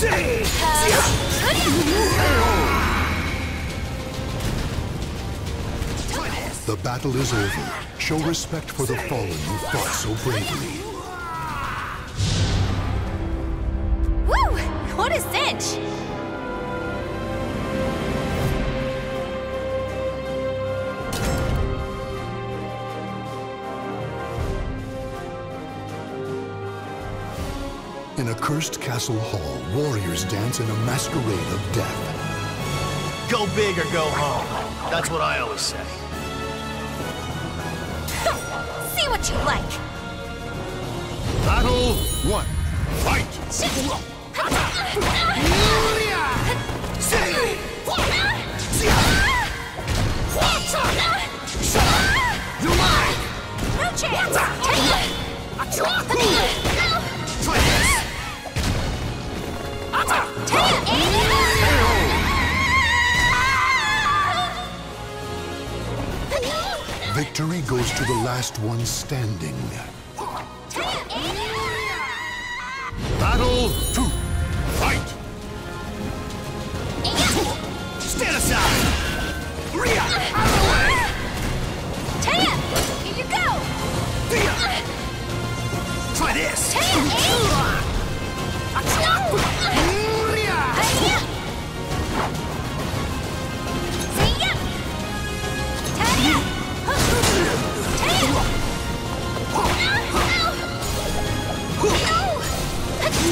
The battle is over. Show respect for the fallen who fought so bravely. Woo! What a cinch! In a cursed castle hall, warriors dance in a masquerade of death. Go big or go home. That's what I always say. See what you like! Battle one. Fight! victory goes two the last one standing. Battle to.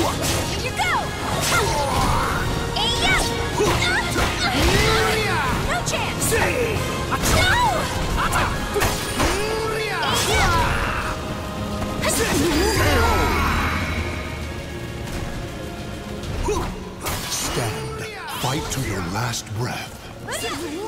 Here you go! No chance! Stand. Fight to your last breath.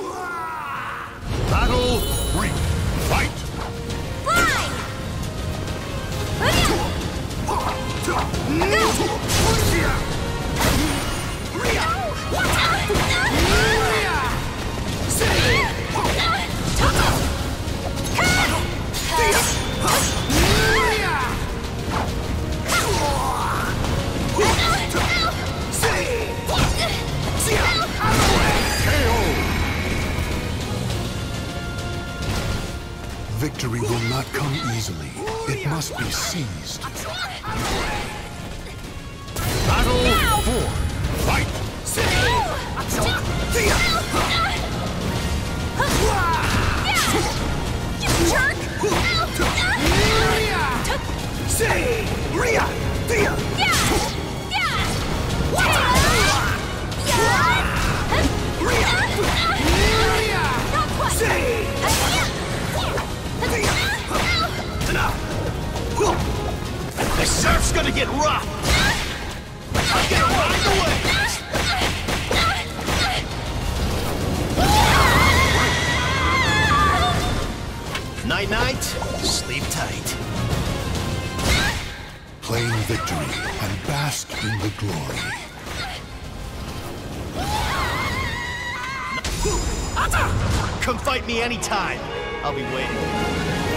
Victory will not come easily. It must be seized. Battle four. Fight! Gonna get rough! I'm gonna ride the wave! Night night, sleep tight. Claim victory and bask in the glory. Come fight me anytime. I'll be waiting.